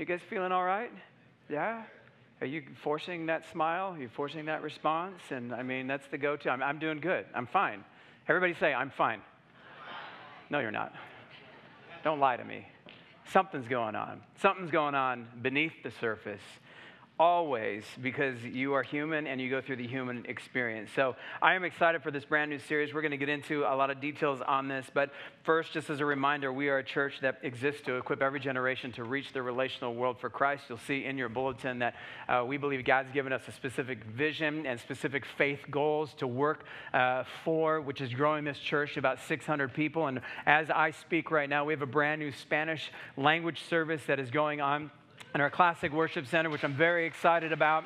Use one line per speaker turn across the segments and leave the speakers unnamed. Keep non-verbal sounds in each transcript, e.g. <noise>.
You guys feeling all right? Yeah? Are you forcing that smile? Are you forcing that response? And I mean, that's the go to. I'm, I'm doing good. I'm fine. Everybody say, I'm fine. No, you're not. Don't lie to me. Something's going on. Something's going on beneath the surface always because you are human and you go through the human experience. So I am excited for this brand new series. We're going to get into a lot of details on this, but first, just as a reminder, we are a church that exists to equip every generation to reach the relational world for Christ. You'll see in your bulletin that uh, we believe God's given us a specific vision and specific faith goals to work uh, for, which is growing this church to about 600 people. And as I speak right now, we have a brand new Spanish language service that is going on in our classic worship center, which I'm very excited about.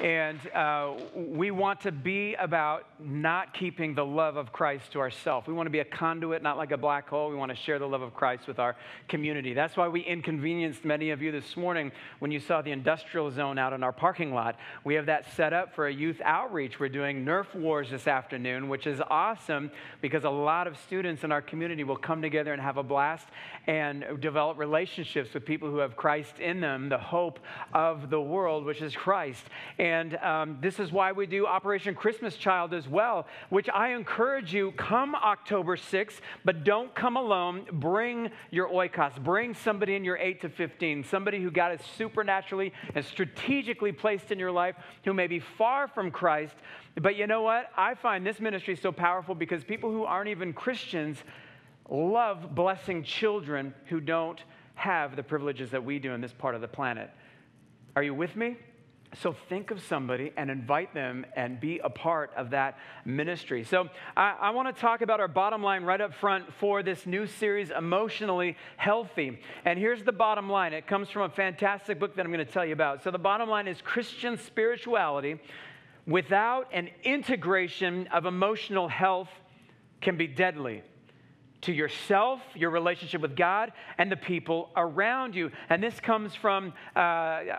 And uh, we want to be about not keeping the love of Christ to ourselves. We want to be a conduit, not like a black hole. We want to share the love of Christ with our community. That's why we inconvenienced many of you this morning when you saw the industrial zone out in our parking lot. We have that set up for a youth outreach. We're doing Nerf Wars this afternoon, which is awesome because a lot of students in our community will come together and have a blast and develop relationships with people who have Christ in them, the hope of the world, which is Christ. And and um, this is why we do Operation Christmas Child as well, which I encourage you come October 6th, but don't come alone. Bring your oikos. Bring somebody in your 8 to 15, somebody who God has supernaturally and strategically placed in your life who may be far from Christ. But you know what? I find this ministry so powerful because people who aren't even Christians love blessing children who don't have the privileges that we do in this part of the planet. Are you with me? So think of somebody and invite them and be a part of that ministry. So I, I want to talk about our bottom line right up front for this new series, Emotionally Healthy. And here's the bottom line it comes from a fantastic book that I'm going to tell you about. So the bottom line is Christian spirituality without an integration of emotional health can be deadly to yourself, your relationship with God, and the people around you. And this comes from uh,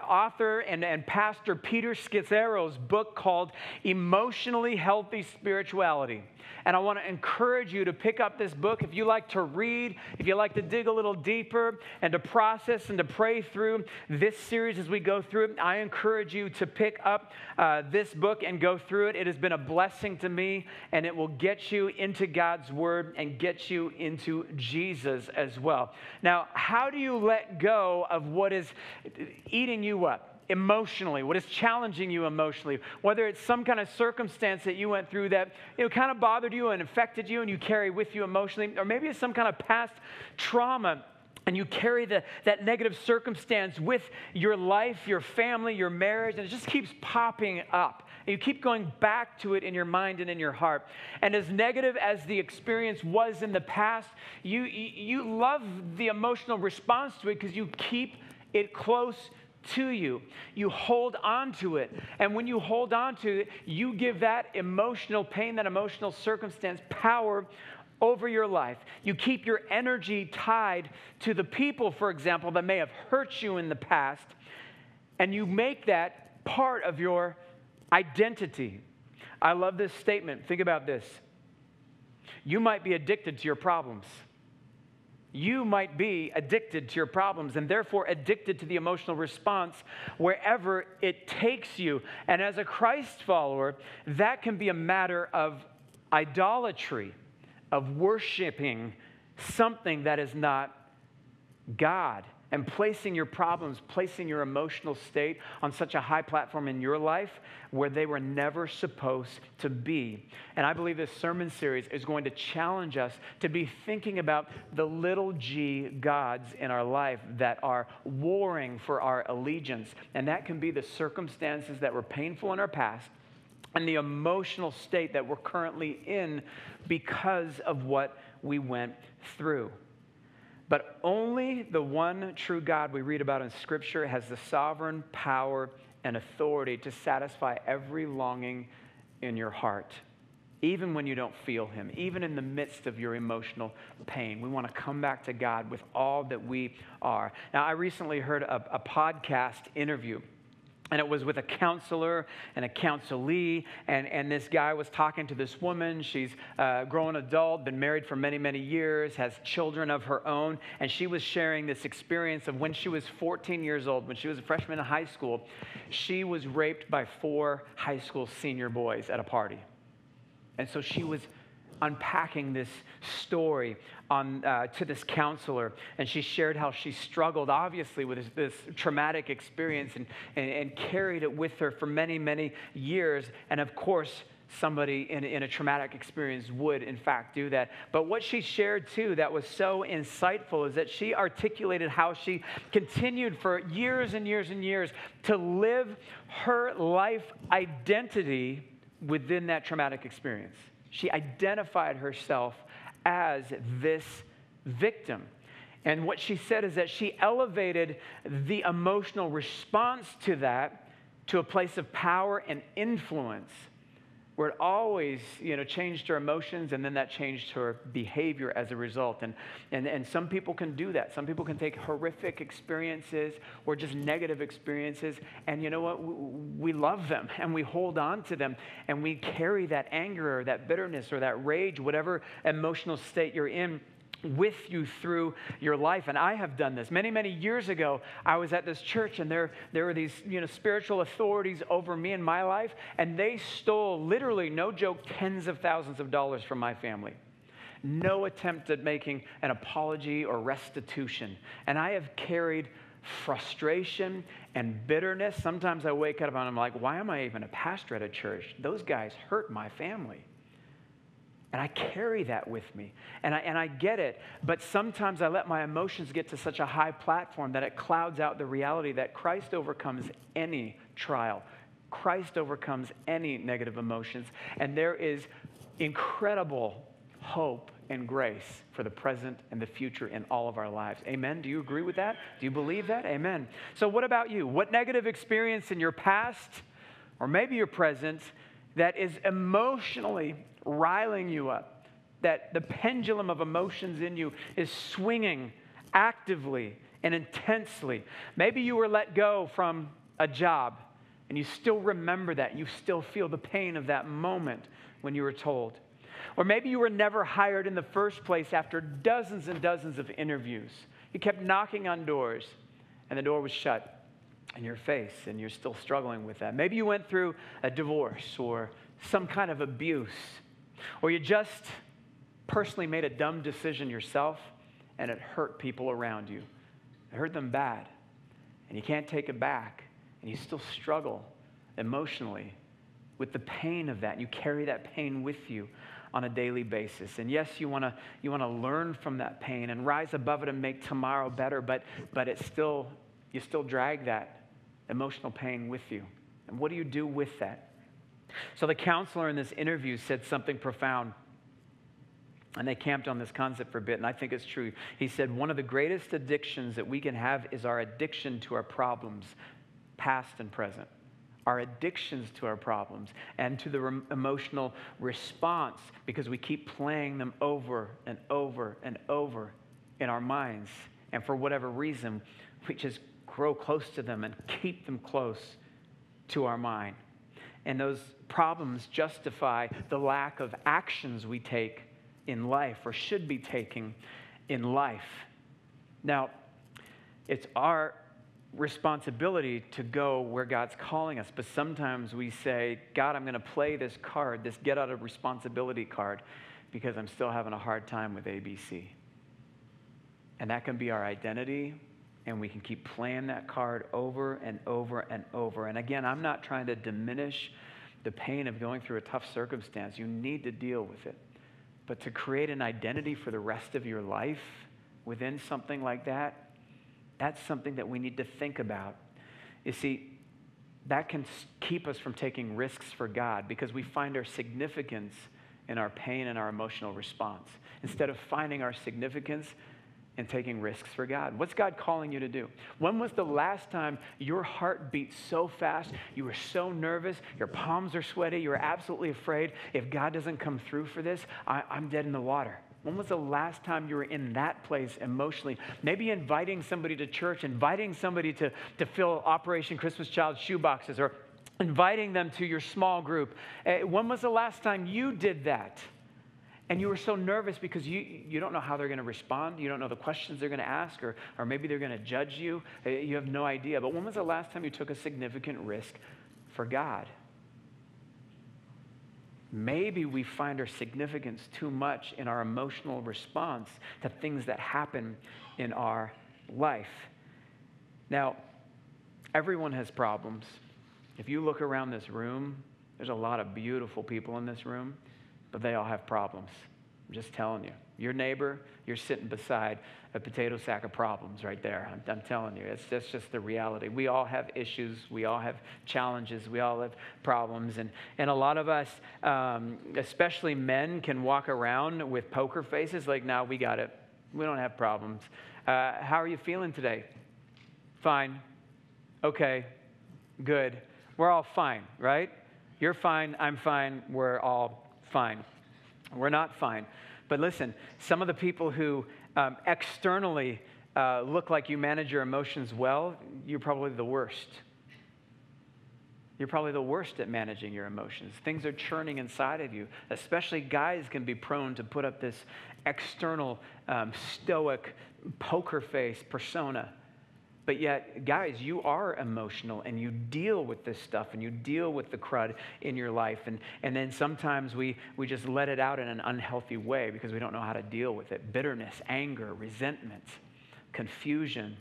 author and, and pastor Peter Scazzero's book called Emotionally Healthy Spirituality. And I want to encourage you to pick up this book if you like to read, if you like to dig a little deeper and to process and to pray through this series as we go through it. I encourage you to pick up uh, this book and go through it. It has been a blessing to me, and it will get you into God's Word and get you into Jesus as well. Now, how do you let go of what is eating you up? emotionally, what is challenging you emotionally, whether it's some kind of circumstance that you went through that you know, kind of bothered you and affected you and you carry with you emotionally, or maybe it's some kind of past trauma and you carry the, that negative circumstance with your life, your family, your marriage, and it just keeps popping up. And you keep going back to it in your mind and in your heart. And as negative as the experience was in the past, you, you love the emotional response to it because you keep it close to you. You hold on to it. And when you hold on to it, you give that emotional pain, that emotional circumstance, power over your life. You keep your energy tied to the people, for example, that may have hurt you in the past, and you make that part of your identity. I love this statement. Think about this. You might be addicted to your problems you might be addicted to your problems and therefore addicted to the emotional response wherever it takes you. And as a Christ follower, that can be a matter of idolatry, of worshiping something that is not God and placing your problems, placing your emotional state on such a high platform in your life where they were never supposed to be. And I believe this sermon series is going to challenge us to be thinking about the little g gods in our life that are warring for our allegiance. And that can be the circumstances that were painful in our past and the emotional state that we're currently in because of what we went through. But only the one true God we read about in Scripture has the sovereign power and authority to satisfy every longing in your heart, even when you don't feel Him, even in the midst of your emotional pain. We want to come back to God with all that we are. Now, I recently heard a, a podcast interview and it was with a counselor and a counselee. And, and this guy was talking to this woman. She's a grown adult been married for many many years has children of her own. And she was sharing this experience of when she was 14 years old when she was a freshman in high school she was raped by four high school senior boys at a party. And so she was unpacking this story on, uh, to this counselor, and she shared how she struggled, obviously, with this, this traumatic experience and, and, and, carried it with her for many, many years. And of course, somebody in, in a traumatic experience would, in fact, do that. But what she shared, too, that was so insightful is that she articulated how she continued for years and years and years to live her life identity within that traumatic experience. She identified herself as this victim. And what she said is that she elevated the emotional response to that to a place of power and influence where it always you know changed her emotions and then that changed her behavior as a result. And, and and some people can do that. Some people can take horrific experiences or just negative experiences and you know what? We love them <laughs> and we hold on to them and we carry that anger or that bitterness or that rage whatever emotional state you're in with you through your life. And I have done this. Many, many years ago, I was at this church and there, there were these you know, spiritual authorities over me in my life, and they stole literally, no joke, tens of thousands of dollars from my family. No attempt at making an apology or restitution. And I have carried frustration and bitterness. Sometimes I wake up and I'm like, why am I even a pastor at a church? Those guys hurt my family. And I carry that with me. And I, and I get it. But sometimes I let my emotions get to such a high platform that it clouds out the reality that Christ overcomes any trial. Christ overcomes any negative emotions. And there is incredible hope and grace for the present and the future in all of our lives. Amen. Do you agree with that? Do you believe that? Amen. So, what about you? What negative experience in your past or maybe your present that is emotionally riling you up, that the pendulum of emotions in you is swinging actively and intensely. Maybe you were let go from a job and you still remember that. You still feel the pain of that moment when you were told. Or maybe you were never hired in the first place after dozens and dozens of interviews. You kept knocking on doors and the door was shut in your face and you're still struggling with that. Maybe you went through a divorce or some kind of abuse or you just personally made a dumb decision yourself and it hurt people around you. It hurt them bad. And you can't take it back. And you still struggle emotionally with the pain of that. And you carry that pain with you on a daily basis. And yes, you want to you want to learn from that pain and rise above it and make tomorrow better, but but it's still you still drag that emotional pain with you. And what do you do with that? So the counselor in this interview said something profound. And they camped on this concept for a bit, and I think it's true. He said, One of the greatest addictions that we can have is our addiction to our problems, past and present. Our addictions to our problems and to the re- emotional response because we keep playing them over and over and over in our minds. And for whatever reason, we just grow close to them and keep them close to our mind. And those problems justify the lack of actions we take in life or should be taking in life. Now, it's our responsibility to go where God's calling us, but sometimes we say, God, I'm going to play this card, this get out of responsibility card, because I'm still having a hard time with ABC. And that can be our identity, and we can keep playing that card over and over and over. And again, I'm not trying to diminish the pain of going through a tough circumstance. You need to deal with it. But to create an identity for the rest of your life within something like that, that's something that we need to think about. You see, that can keep us from taking risks for God because we find our significance in our pain and our emotional response. Instead of finding our significance and taking risks for God. What's God calling you to do? When was the last time your heart beat so fast, you were so nervous, your palms are sweaty, you were absolutely afraid if God doesn't come through for this, I, am dead in the water. When was the last time you were in that place emotionally? Maybe inviting somebody to church, inviting somebody to, to fill Operation Christmas Child shoeboxes, or inviting them to your small group. Uh, when was the last time you did that? And you were so nervous because you, you don't know how they're going to respond. You don't know the questions they're going to ask, or, or maybe they're going to judge you. Uh, you have no idea. But when was the last time you took a significant risk for God? Maybe we find our significance too much in our emotional response to things that happen in our life. Now, everyone has problems. If you look around this room, there's a lot of beautiful people in this room, but they all have problems. I'm just telling you. Your neighbor, you're sitting beside a potato sack of problems right there. I'm, I'm, telling you, it's, that's just the reality. We all have issues, we all have challenges, we all have problems. And, and a lot of us, um, especially men, can walk around with poker faces like, now we got it. We don't have problems. Uh, how are you feeling today? Fine. Okay. Good. We're all fine, right? You're fine, I'm fine, we're all fine. We're not fine. But listen, some of the people who um, externally uh, look like you manage your emotions well, you're probably the worst. You're probably the worst at managing your emotions. Things are churning inside of you. Especially guys can be prone to put up this external, um, stoic, poker face persona. But yet, guys, you are emotional and you deal with this stuff and you deal with the crud in your life. And, and then sometimes we, we just let it out in an unhealthy way because we don't know how to deal with it bitterness, anger, resentment, confusion.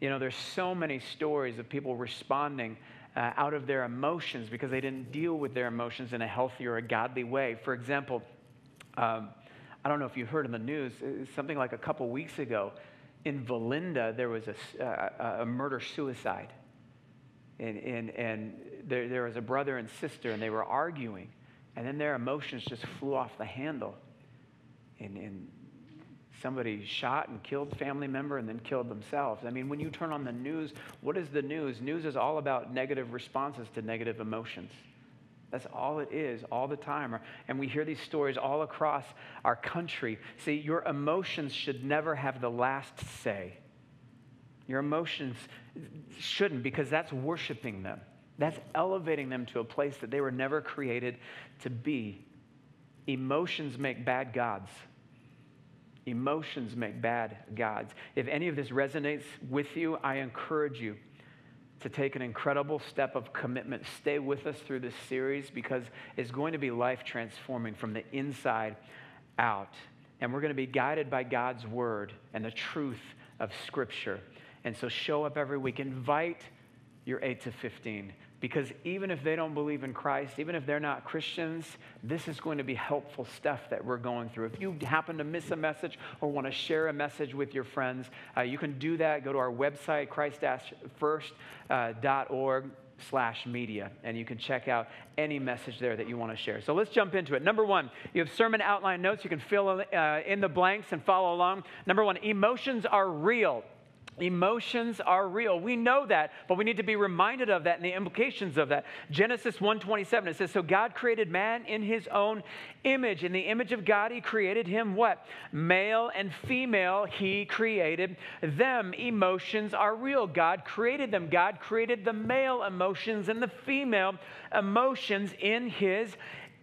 You know, there's so many stories of people responding uh, out of their emotions because they didn't deal with their emotions in a healthy or a godly way. For example, um, I don't know if you heard in the news, uh, something like a couple weeks ago, in Valinda, there was a, uh, a murder suicide. And, and, and there, there was a brother and sister, and they were arguing. And then their emotions just flew off the handle. And, and somebody shot and killed family member and then killed themselves. I mean, when you turn on the news, what is the news? News is all about negative responses to negative emotions. That's all it is, all the time. And we hear these stories all across our country. See, your emotions should never have the last say. Your emotions shouldn't, because that's worshiping them. That's elevating them to a place that they were never created to be. Emotions make bad gods. Emotions make bad gods. If any of this resonates with you, I encourage you to take an incredible step of commitment. Stay with us through this series because it's going to be life transforming from the inside out. And we're going to be guided by God's word and the truth of Scripture. And so show up every week. Invite your 8 to 15 because even if they don't believe in Christ, even if they're not Christians, this is going to be helpful stuff that we're going through. If you happen to miss a message or want to share a message with your friends, uh, you can do that. Go to our website, christfirst.org slash media and you can check out any message there that you want to share. So let's jump into it. Number one you have sermon outline notes. You can fill uh, in the blanks and follow along. Number one emotions are real Emotions are real. We know that, but we need to be reminded of that and the implications of that. Genesis 1:27 it says so God created man in his own image. In the image of God he created him what? Male and female he created them. Emotions are real. God created them. God created the male emotions and the female emotions in his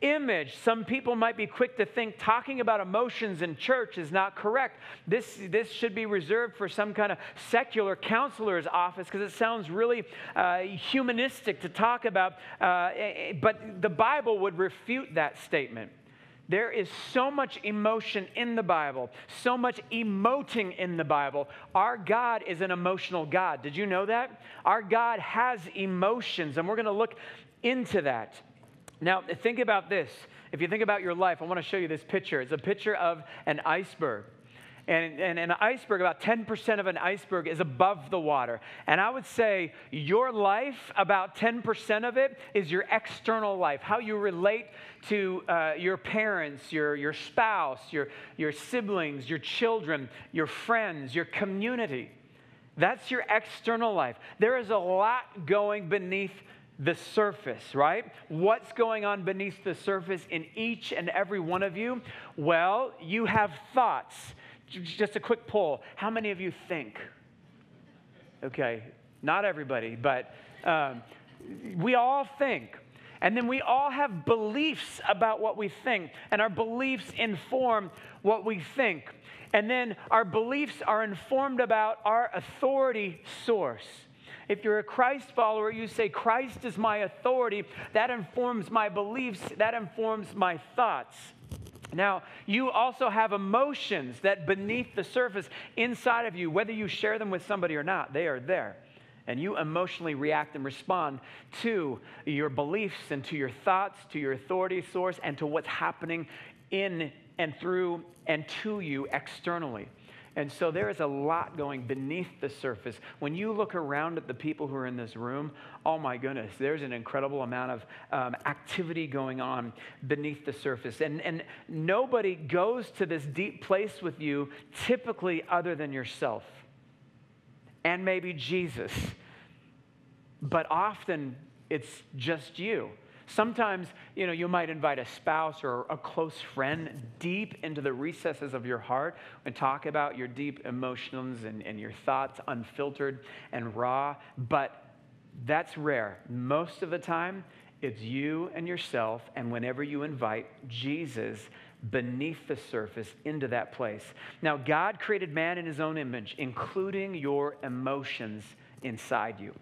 image. Some people might be quick to think talking about emotions in church is not correct. This, this should be reserved for some kind of secular counselor's office because it sounds really uh, humanistic to talk about. Uh, but the Bible would refute that statement. There is so much emotion in the Bible, so much emoting in the Bible. Our God is an emotional God. Did you know that? Our God has emotions, and we're going to look into that. Now, think about this. If you think about your life, I want to show you this picture. It's a picture of an iceberg. And, and, and, an iceberg, about 10% of an iceberg is above the water. And I would say your life, about 10% of it is your external life, how you relate to uh, your parents, your, your spouse, your, your siblings, your children, your friends, your community. That's your external life. There is a lot going beneath the surface, right? What's going on beneath the surface in each and every one of you? Well, you have thoughts. Just a quick poll. How many of you think? Okay, not everybody, but um, we all think. And then we all have beliefs about what we think, and our beliefs inform what we think. And then our beliefs are informed about our authority source. If you're a Christ follower, you say, Christ is my authority. That informs my beliefs, that informs my thoughts. Now, you also have emotions that beneath the surface inside of you, whether you share them with somebody or not, they are there. And you emotionally react and respond to your beliefs and to your thoughts, to your authority source, and to what's happening in and through and to you externally. And so there is a lot going beneath the surface. When you look around at the people who are in this room, oh my goodness, there's an incredible amount of um, activity going on beneath the surface. And, and nobody goes to this deep place with you typically other than yourself and maybe Jesus. But often it's just you. Sometimes, you know, you might invite a spouse or a close friend deep into the recesses of your heart and talk about your deep emotions and, and your thoughts, unfiltered and raw. But that's rare. Most of the time, it's you and yourself. And whenever you invite Jesus beneath the surface into that place. Now, God created man in his own image, including your emotions inside you.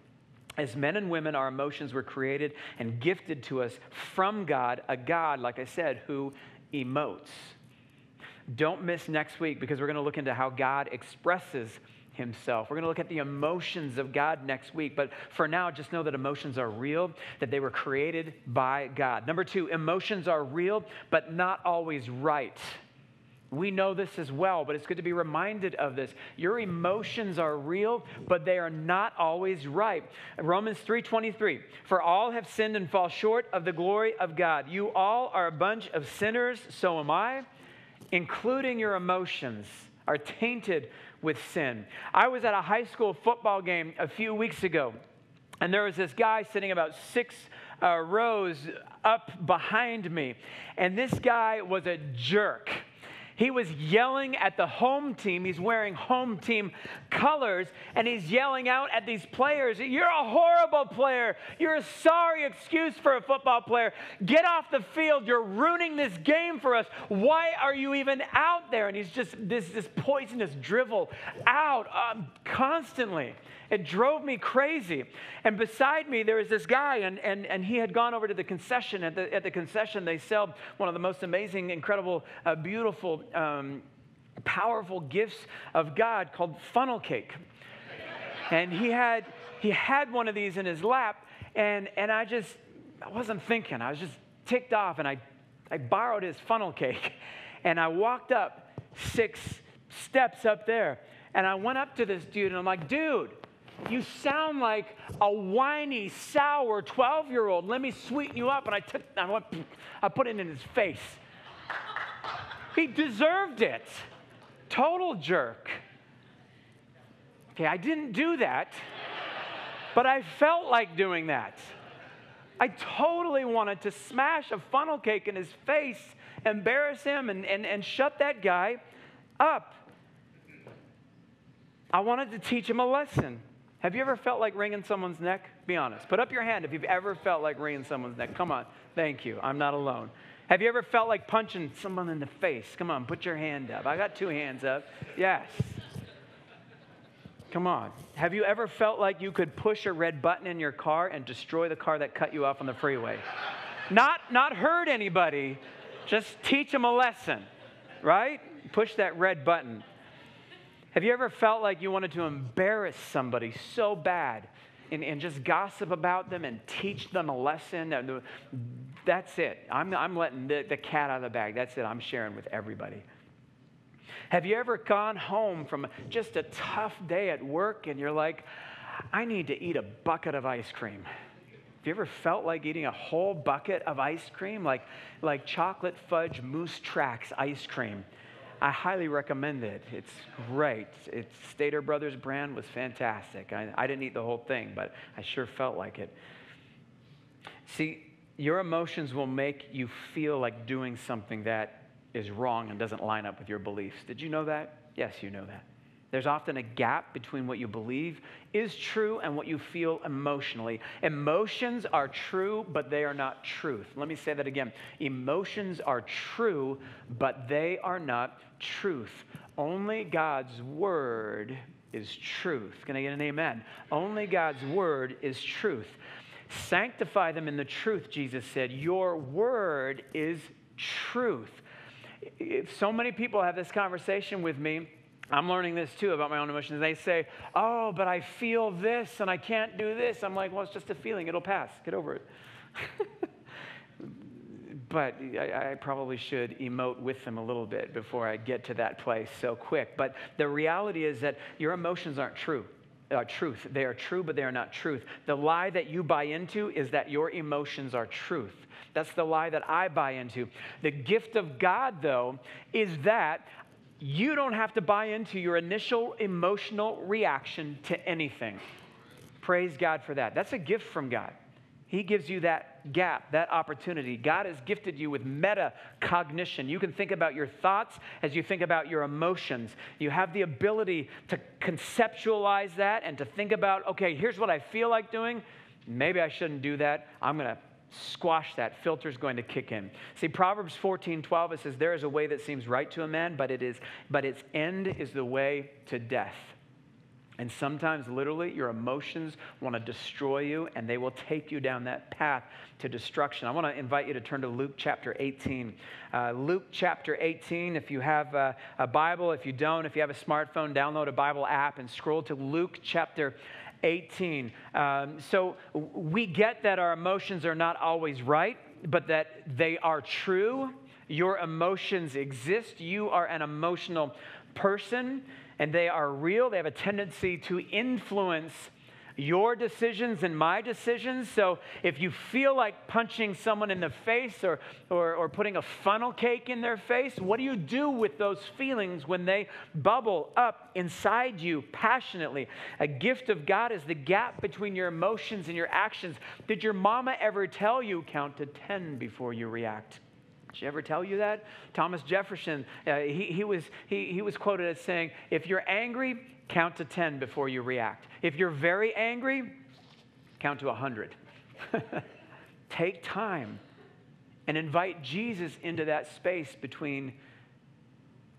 As men and women, our emotions were created and gifted to us from God, a God, like I said, who emotes. Don't miss next week because we're going to look into how God expresses himself. We're going to look at the emotions of God next week, but for now, just know that emotions are real, that they were created by God. Number two, emotions are real, but not always right. We know this as well, but it's good to be reminded of this. Your emotions are real, but they are not always right. Romans 3:23, "For all have sinned and fall short of the glory of God. You all are a bunch of sinners, so am I, including your emotions are tainted with sin." I was at a high school football game a few weeks ago, and there was this guy sitting about 6 uh, rows up behind me, and this guy was a jerk. He was yelling at the home team. He's wearing home team colors, and he's yelling out at these players You're a horrible player. You're a sorry excuse for a football player. Get off the field. You're ruining this game for us. Why are you even out there? And he's just this, this poisonous drivel out um, constantly. It drove me crazy. And beside me, there was this guy, and, and, and he had gone over to the concession. At the, at the concession, they sell one of the most amazing, incredible, uh, beautiful, um, powerful gifts of God called funnel cake. and he had, he had one of these in his lap, and, and I just, I wasn't thinking. I was just ticked off, and I, I borrowed his funnel cake. <laughs> And I walked up six steps up there, and I went up to this dude, and I'm like, dude, you sound like a whiny, sour 12 year old. Let me sweeten you up. And I took, I, went, I put it in his face. He deserved it. Total jerk. Okay, I didn't do that, but I felt like doing that. I totally wanted to smash a funnel cake in his face, embarrass him, and, and, and shut that guy up. I wanted to teach him a lesson. Have you ever felt like wringing someone's neck? Be honest. Put up your hand if you've ever felt like wringing someone's neck. Come on. Thank you. I'm not alone. Have you ever felt like punching someone in the face? Come on, put your hand up. I got two hands up. Yes. Come on. Have you ever felt like you could push a red button in your car and destroy the car that cut you off on the freeway? not, not hurt anybody, just teach them a lesson, right? Push that red button. Have you ever felt like you wanted to embarrass somebody so bad and, and just gossip about them and teach them a lesson? That's it. I'm, I'm letting the, the cat out of the bag. That's it. I'm sharing with everybody. Have you ever gone home from just a tough day at work and you're like, I need to eat a bucket of ice cream? Have you ever felt like eating a whole bucket of ice cream, like, like chocolate fudge Moose Tracks ice cream? I highly recommend it. It's great. It's Stater Brothers brand was fantastic. I, I didn't eat the whole thing, but I sure felt like it. See, your emotions will make you feel like doing something that is wrong and doesn't line up with your beliefs. Did you know that? Yes, you know that. There's often a gap between what you believe is true and what you feel emotionally. Emotions are true, but they are not truth. Let me say that again. Emotions are true, but they are not truth. Only God's word is truth. Can I get an amen? Only God's word is truth. Sanctify them in the truth, Jesus said. Your word is truth. If so many people have this conversation with me, I'm learning this too about my own emotions. They say, Oh, but I feel this and I can't do this. I'm like, Well, it's just a feeling. It'll pass. Get over it. <laughs> but I, I, probably should emote with them a little bit before I get to that place so quick. But the reality is that your emotions aren't true. Uh, truth. They are true, but they are not truth. The lie that you buy into is that your emotions are truth. That's the lie that I buy into. The gift of God, though, is that you don't have to buy into your initial emotional reaction to anything. Praise God for that. That's a gift from God. He gives you that gap, that opportunity. God has gifted you with metacognition. You can think about your thoughts as you think about your emotions. You have the ability to conceptualize that and to think about, okay, here's what I feel like doing. Maybe I shouldn't do that. I'm going to squash that. Filter's going to kick in. See, Proverbs 14, 12, it says, There is a way that seems right to a man, but it is, but its end is the way to death. And sometimes, literally, your emotions want to destroy you and they will take you down that path to destruction. I want to invite you to turn to Luke chapter 18. Uh, Luke chapter 18, if you have a, a Bible, if you don't, if you have a smartphone, download a Bible app and scroll to Luke chapter 18. Um, so we get that our emotions are not always right, but that they are true. Your emotions exist. You are an emotional person and they are real. They have a tendency to influence your decisions and my decisions. So if you feel like punching someone in the face or, or, or, putting a funnel cake in their face, what do you do with those feelings when they bubble up inside you passionately? A gift of God is the gap between your emotions and your actions. Did your mama ever tell you count to 10 before you react? Did she ever tell you that? Thomas Jefferson, uh, he, he, was, he, he was quoted as saying, If you're angry, count to 10 before you react. If you're very angry, count to 100. <laughs> Take time and invite Jesus into that space between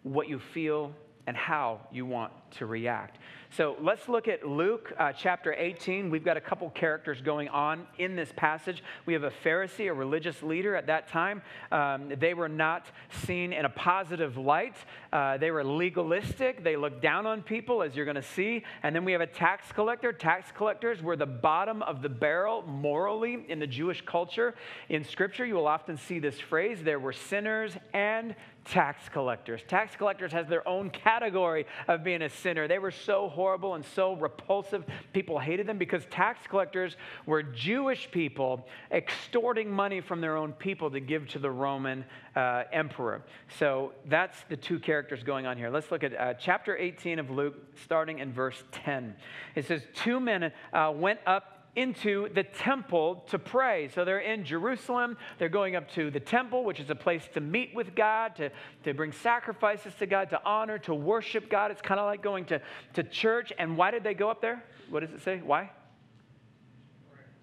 what you feel and how you want to react. So let's look at Luke uh, chapter 18. We've got a couple characters going on in this passage. We have a Pharisee, a religious leader at that time. Um, they were not seen in a positive light, uh, they were legalistic. They looked down on people, as you're going to see. And then we have a tax collector. Tax collectors were the bottom of the barrel morally in the Jewish culture. In Scripture, you will often see this phrase there were sinners and tax collectors. Tax collectors has their own category of being a sinner. They were so horrible and so repulsive. People hated them because tax collectors were Jewish people extorting money from their own people to give to the Roman uh, emperor. So that's the two characters going on here. Let's look at uh, chapter 18 of Luke, starting in verse 10. It says, Two men uh, went up into the temple to pray. So they're in Jerusalem. They're going up to the temple, which is a place to meet with God, to, to bring sacrifices to God, to honor, to worship God. It's kind of like going to, to church. And why did they go up there? What does it say? Why?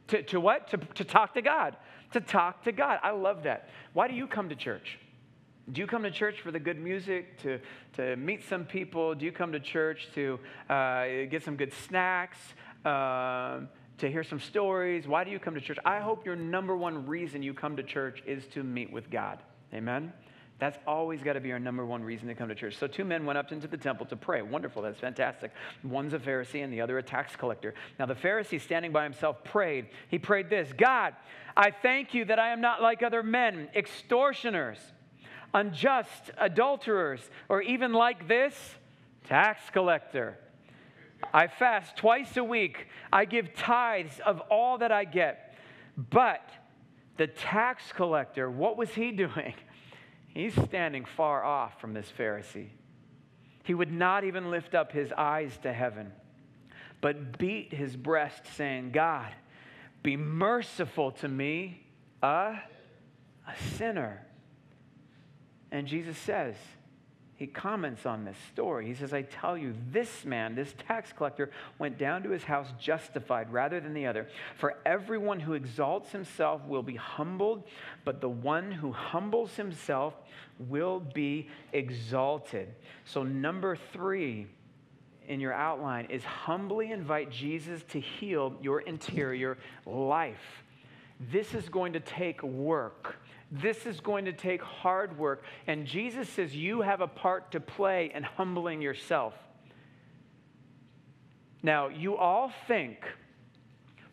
To, to what? To, to talk to God. To talk to God. I love that. Why do you come to church? Do you come to church for the good music, to, to meet some people? Do you come to church to uh, get some good snacks? Uh, to hear some stories. Why do you come to church? I hope your number one reason you come to church is to meet with God. Amen? That's always got to be our number one reason to come to church. So, two men went up into the temple to pray. Wonderful. That's fantastic. One's a Pharisee and the other a tax collector. Now, the Pharisee, standing by himself, prayed. He prayed this God, I thank you that I am not like other men, extortioners, unjust, adulterers, or even like this tax collector. I fast twice a week. I give tithes of all that I get. But the tax collector, what was he <laughs> doing? He's standing far off from this Pharisee. He would not even lift up his eyes to heaven, but beat his breast, saying, God, Be merciful to me, a, a sinner. And Jesus says, he comments on this story. He says, I tell you, this man, this tax collector, went down to his house justified rather than the other. For everyone who exalts himself will be humbled, but the one who humbles himself will be exalted. So, number three in your outline is humbly invite Jesus to heal your interior life. This is going to take work. This is going to take hard work. And Jesus says you have a part to play in humbling yourself. Now, you all think,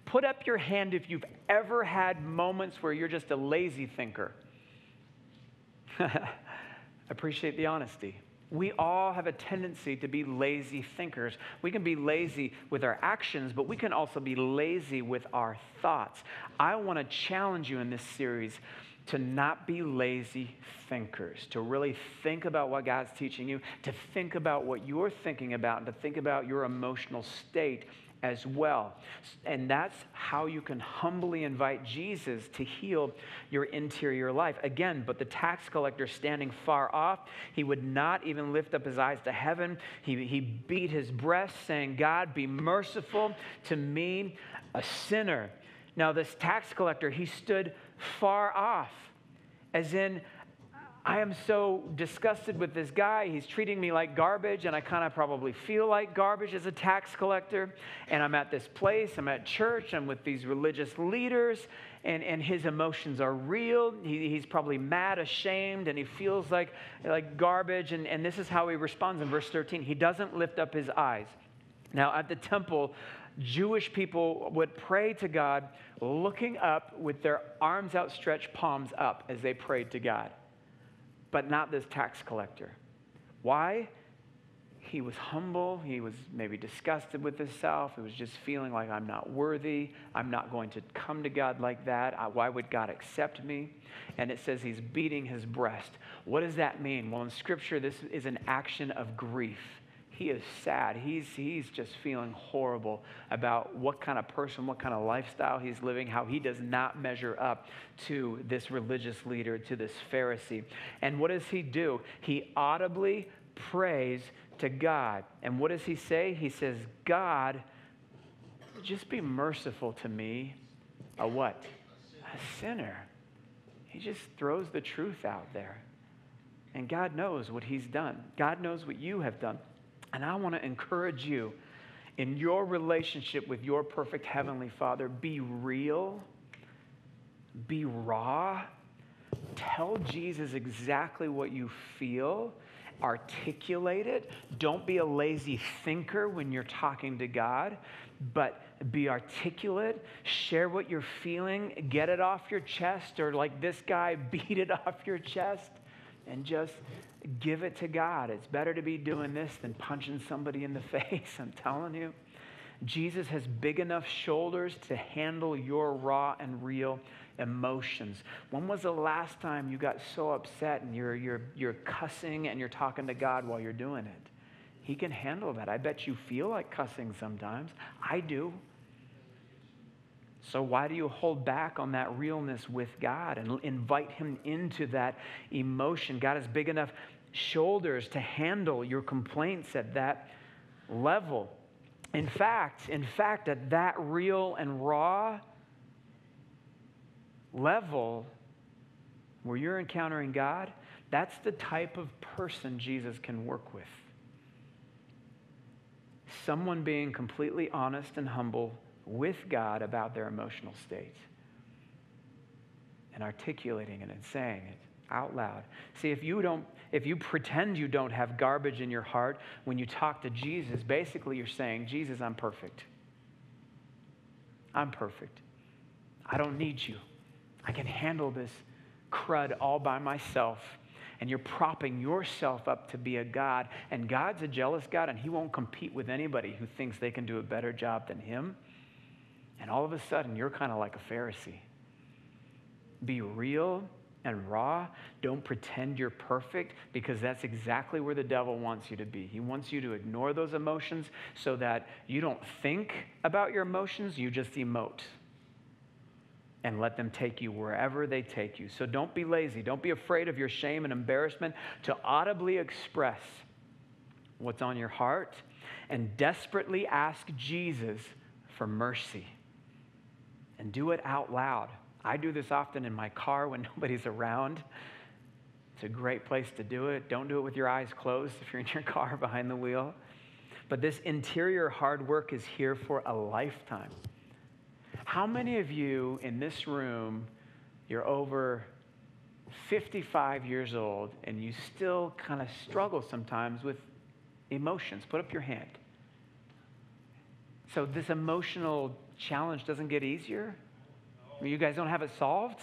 put up your hand if you've ever had moments where you're just a lazy thinker. <laughs> Appreciate the honesty. We all have a tendency to be lazy thinkers. We can be lazy with our actions, but we can also be lazy with our thoughts. I want to challenge you in this series to not be lazy thinkers, to really think about what God's teaching you, to think about what you're thinking about, and to think about your emotional state as well. And that's how you can humbly invite Jesus to heal your interior life. Again, but the tax collector standing far off, he would not even lift up his eyes to heaven. He, he beat his breast, saying, God, be merciful to me, a sinner. Now, this tax collector, he stood far off, as in, I am so disgusted with this guy. He's treating me like garbage, and I kind of probably feel like garbage as a tax collector. And I'm at this place, I'm at church, I'm with these religious leaders, and, and his emotions are real. He, he's probably mad, ashamed, and he feels like, like garbage. And, and this is how he responds in verse 13 he doesn't lift up his eyes. Now, at the temple, Jewish people would pray to God looking up with their arms outstretched, palms up as they prayed to God but not this tax collector. Why? He was humble. He was maybe disgusted with himself. He was just feeling like, I'm not worthy. I'm not going to come to God like that. Why would God accept me? And it says he's beating his breast. What does that mean? Well, in Scripture, this is an action of grief he is sad. He's, he's just feeling horrible about what kind of person, what kind of lifestyle he's living, how he does not measure up to this religious leader, to this Pharisee. And what does he do? He audibly prays to God. And what does he say? He says, God, just be merciful to me. A what? A sinner. He just throws the truth out there. And God knows what he's done. God knows what you have done. And I want to encourage you in your relationship with your perfect Heavenly Father, be real, be raw, tell Jesus exactly what you feel, articulate it. Don't be a lazy thinker when you're talking to God, but be articulate, share what you're feeling, get it off your chest, or like this guy, <laughs> beat it off your chest, and just give it to God. It's better to be doing this than punching somebody in the <laughs> face, I'm telling you. Jesus has big enough shoulders to handle your raw and real emotions. When was the last time you got so upset and you're, you're, you're cussing and you're talking to God while you're doing it? He can handle that. I bet you feel like cussing sometimes. I do. So, why do you hold back on that realness with God and invite Him into that emotion? God has big enough shoulders to handle your complaints at that level. In fact, in fact, at that real and raw level where you're encountering God, that's the type of person Jesus can work with. Someone being completely honest and humble with God about their emotional state and articulating it and saying it out loud. See, if you don't if you pretend you don't have garbage in your heart when you talk to Jesus, basically you're saying, "Jesus, I'm perfect. I'm perfect. I don't need you. I can handle this crud all by myself." And you're propping yourself up to be a God, and God's a jealous God, and He won't compete with anybody who thinks they can do a better job than Him. And all of a sudden, you're kind of like a Pharisee. Be real and raw. Don't pretend you're perfect because that's exactly where the devil wants you to be. He wants you to ignore those emotions so that you don't think about your emotions, you just emote. and let them take you wherever they take you. So don't be lazy. Don't be afraid of your shame and embarrassment to audibly express what's on your heart and desperately ask Jesus for mercy. And do it out loud. I do this often in my car when <laughs> nobody's around. It's a great place to do it. Don't do it with your eyes closed if you're in your car <laughs> behind the wheel. But this interior hard work is here for a lifetime. How many of you in this room, you're over 55 years old and you still kind of struggle sometimes with emotions? Put up your hand. So, this emotional challenge doesn't get easier? You guys don't have it solved?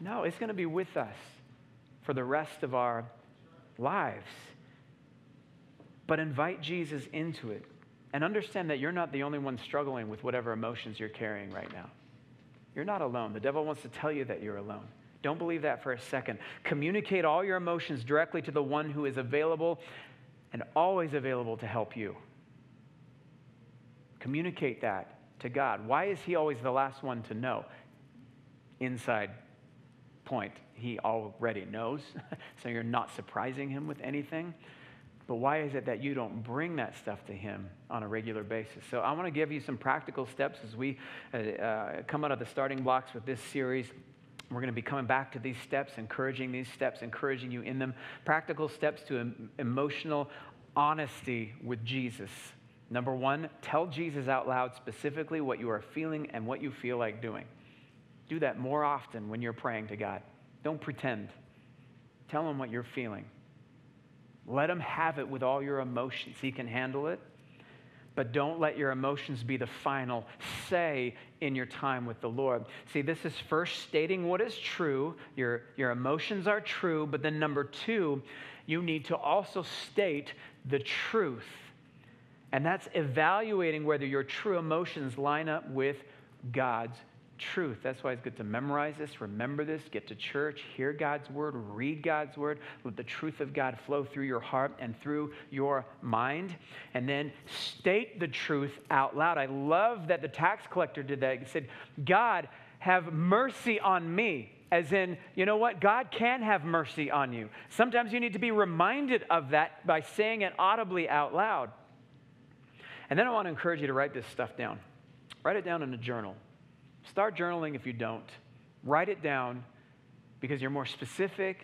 No, it's going to be with us for the rest of our lives. But invite Jesus into it and understand that you're not the only one struggling with whatever emotions you're carrying right now. You're not alone. The devil wants to tell you that you're alone. Don't believe that for a second. Communicate all your emotions directly to the one who is available and always available to help you. Communicate that to God. Why is He always the last one to know? Inside point, He already knows, <laughs> so you're not surprising Him with anything. But why is it that you don't bring that stuff to Him on a regular basis? So I want to give you some practical steps as we uh, uh, come out of the starting blocks with this series. We're going to be coming back to these steps, encouraging these steps, encouraging you in them. Practical steps to em- emotional honesty with Jesus. Number one, tell Jesus out loud specifically what you are feeling and what you feel like doing. Do that more often when you're praying to God. Don't pretend. Tell him what you're feeling. Let him have it with all your emotions. He can handle it. But don't let your emotions be the final say in your time with the Lord. See, this is first stating what is true. Your, your emotions are true. But then, number two, you need to also state the truth and that's evaluating whether your true emotions line up with God's truth. That's why it's good to memorize this, remember this, get to church, hear God's word, read God's word, let the truth of God flow through your heart and through your mind, and then state the truth out loud. I love that the tax collector did that. He said, God, have mercy on me. As in, you know what? God can have mercy on you. Sometimes you need to be reminded of that by saying it audibly out loud. And then I want to encourage you to write this stuff down. Write it down in a journal. Start journaling if you don't. Write it down because you're more specific.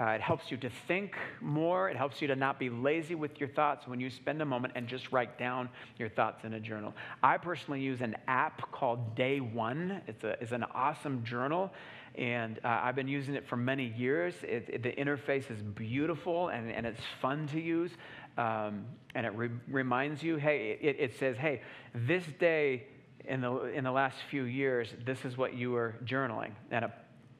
Uh, it helps you to think more. It helps you to not be lazy with your thoughts when you spend a moment and just write down your thoughts in a journal. I personally use an app called Day One. It's, a, it's an awesome journal, and uh, I've been using it for many years. It, it, the interface is beautiful and, and it's fun to use. Um, and it re- reminds you, hey, it, it says, hey, this day in the, in the last few years, this is what you were journaling. And it,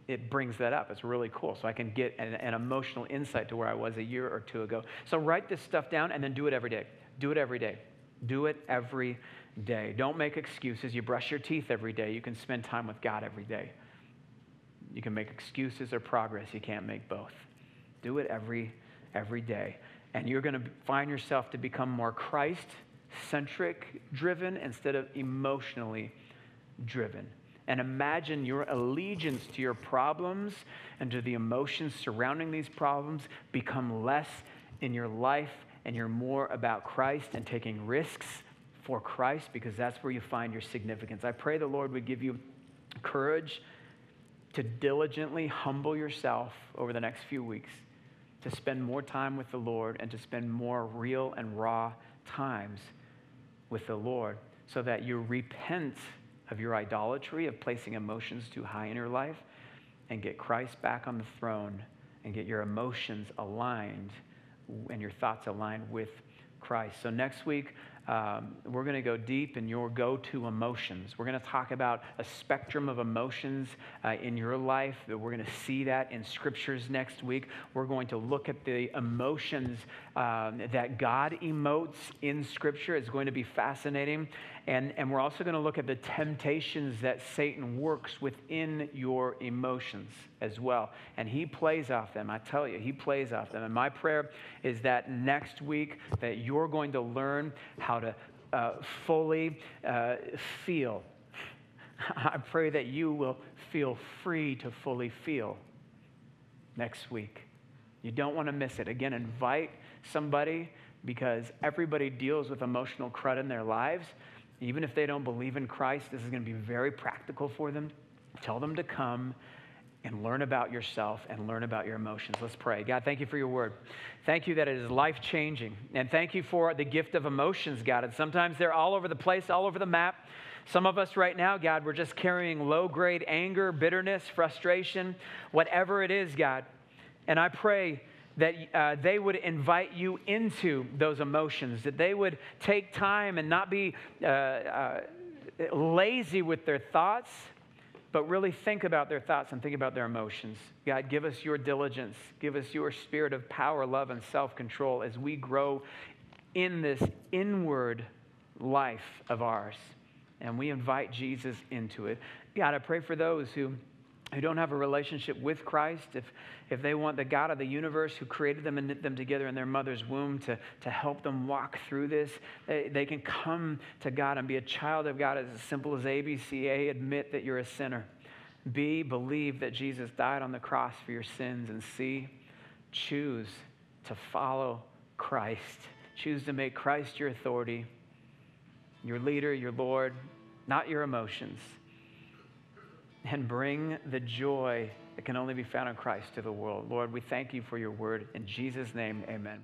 it brings that up. It's really cool. So I can get an, an, emotional insight to where I was a year or two ago. So write this stuff down and then do it every day. Do it every day. Do it every day. Don't make excuses. You brush your teeth every day. You can spend time with God every day. You can make excuses or progress. You can't make both. Do it every every day and you're going to find yourself to become more Christ centric driven instead of emotionally driven. And imagine your allegiance to your problems and to the emotions surrounding these problems become less in your life, and you're more about Christ and taking risks for Christ because that's where you find your significance. I pray the Lord would give you courage to diligently humble yourself over the next few weeks to spend more time with the Lord and to spend more real and raw times with the Lord so that you repent of your idolatry of placing emotions too high in your life and get Christ back on the throne and get your emotions aligned and your thoughts aligned with Christ. So next week, um, we're going to go deep in your go to emotions. We're going to talk about a spectrum of emotions uh, in your life. We're going to see that in scriptures next week. We're going to look at the emotions um, that God emotes in scripture. It's going to be fascinating. And, and we're also going to look at the temptations that Satan works within your emotions as well. And he plays off them. I tell you, he plays off them. And my prayer is that next week that you're going to learn how to uh, fully uh, feel <laughs> I pray that you will feel free to fully feel next week. You don't want to miss it. Again, invite somebody because everybody deals with emotional crud in their lives. Even if they don't believe in Christ, this is going to be very practical for them. Tell them to come and learn about yourself and learn about your emotions. Let's pray. God, thank you for your word. Thank you that it is life changing. And thank you for the gift of emotions, God. And sometimes they're all over the place, all over the map. Some of us right now, God, we're just carrying low grade anger, bitterness, frustration, whatever it is, God. And I pray that uh, they would invite you into those emotions, that they would take time and not be uh, uh, lazy with their thoughts, but really think about their thoughts and think about their emotions. God, give us your diligence, give us your spirit of power, love, and self control as we grow in this inward life of ours. And we invite Jesus into it. God, I pray for those who who don't have a relationship with Christ, if, if they want the God of the universe who created them and knit them together in their mother's womb to, to help them walk through this, they, they can come to God and be a child of God as simple as ABCA, admit that you're a sinner. B, believe that Jesus died on the cross for your sins. And C, choose to follow Christ. Choose to make Christ your authority, your leader, your Lord, not your emotions and bring the joy that can only be found in Christ to the world. Lord, we thank you for your word. In Jesus' name, amen.